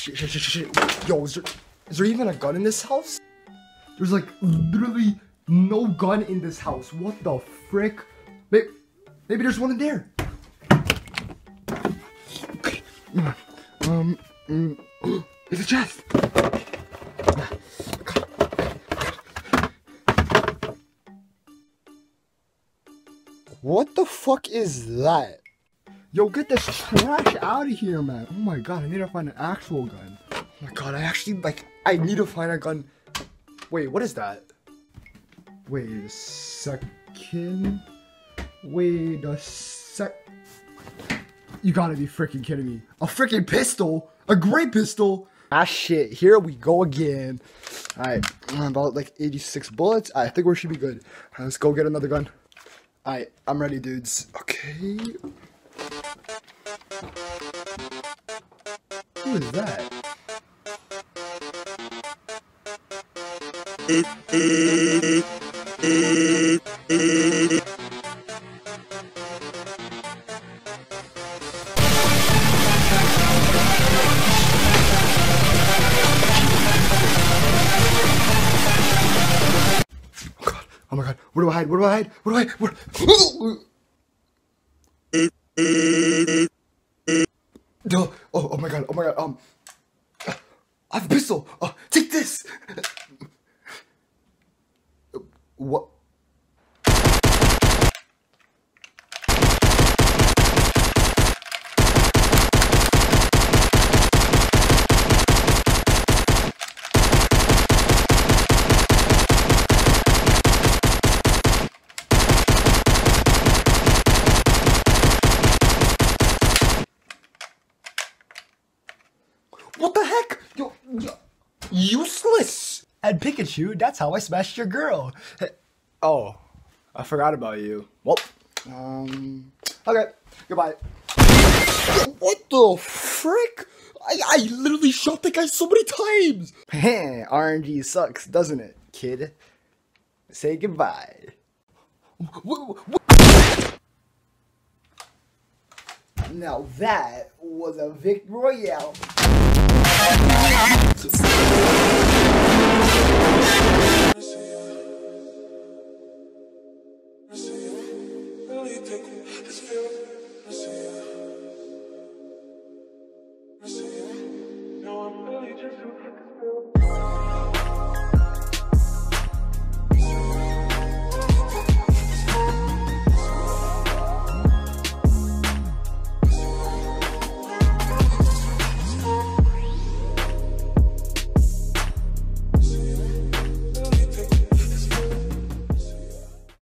shit, shit, shit, shit. Yo, is there, is there even a gun in this house? There's like literally no gun in this house. What the frick? Maybe, maybe there's one in there. Okay. Um, it's a chest. What the fuck is that? Yo, get this trash out of here, man. Oh my god, I need to find an actual gun. Oh my god, I actually, like, I need to find a gun. Wait, what is that? Wait a second. Wait a sec. You gotta be freaking kidding me. A freaking pistol? A great pistol? Ah shit, here we go again. Alright, about like 86 bullets. I think we should be good. let's go get another gun. Alright, I'm ready, dudes. Okay. Who is that? Oh oh my god, where do I hide? Where do I hide? Where do I Where? No, oh, oh my god, oh my god, um, I have a pistol. Oh, take this. What? What the heck? Yo, yo, useless. And Pikachu, that's how I smashed your girl. Oh, I forgot about you. Well, um, okay, goodbye. What the frick? I, I literally shot that guy so many times. Heh, RNG sucks, doesn't it, kid? Say goodbye. Now that was a Victory Royale. Really take this feeling, I see you.